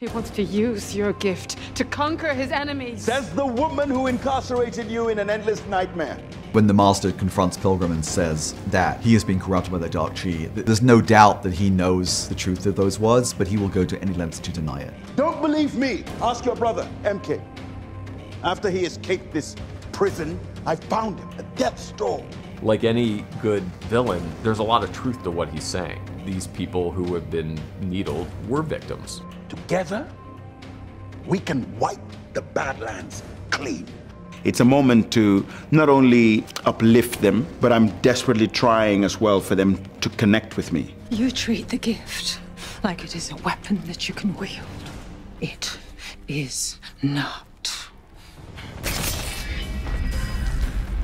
He wants to use your gift to conquer his enemies. Says the woman who incarcerated you in an endless nightmare. When the Master confronts Pilgrim and says that he has been corrupted by the Dark Chi, there's no doubt that he knows the truth of those words, but he will go to any lengths to deny it. Don't believe me. Ask your brother, MK. After he escaped this prison, I found him a death's door. Like any good villain, there's a lot of truth to what he's saying. These people who have been needled were victims. Together, we can wipe the Badlands clean. It's a moment to not only uplift them, but I'm desperately trying as well for them to connect with me. You treat the gift like it is a weapon that you can wield. It is not.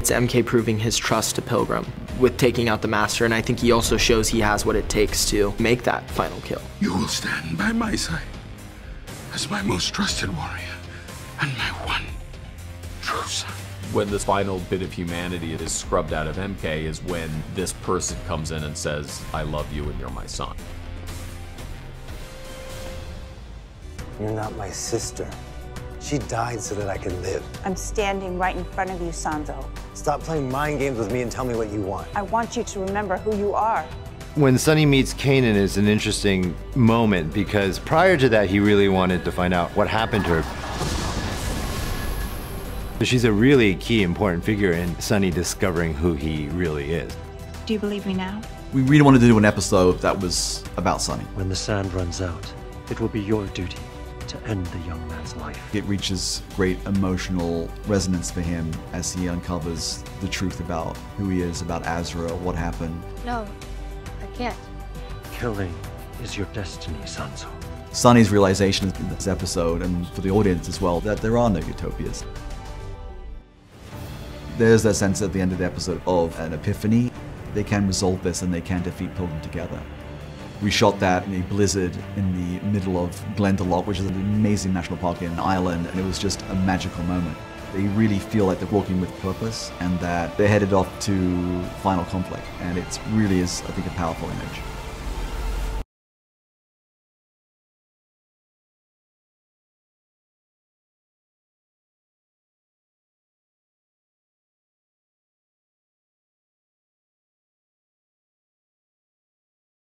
It's MK proving his trust to Pilgrim with taking out the Master, and I think he also shows he has what it takes to make that final kill. You will stand by my side as my most trusted warrior and my one true son. When this final bit of humanity is scrubbed out of MK is when this person comes in and says, I love you and you're my son. You're not my sister. She died so that I could live. I'm standing right in front of you, Sanzo. Stop playing mind games with me and tell me what you want. I want you to remember who you are. When Sunny meets Kannin is an interesting moment because prior to that, he really wanted to find out what happened to her. But she's a really key, important figure in Sunny discovering who he really is. Do you believe me now? We really wanted to do an episode that was about Sunny. When the sand runs out, it will be your duty to end the young man's life. It reaches great emotional resonance for him as he uncovers the truth about who he is, about Azra, what happened. No, I can't. Killing is your destiny, Sanzo. Sunny's realization in this episode, and for the audience as well, that there are no utopias. There's that sense at the end of the episode of an epiphany. They can resolve this and they can defeat Pilgrim together. We shot that in a blizzard in the middle of Glendalough, which is an amazing national park in Ireland, and it was just a magical moment. They really feel like they're walking with purpose and that they're headed off to final conflict, and it really is, I think, a powerful image.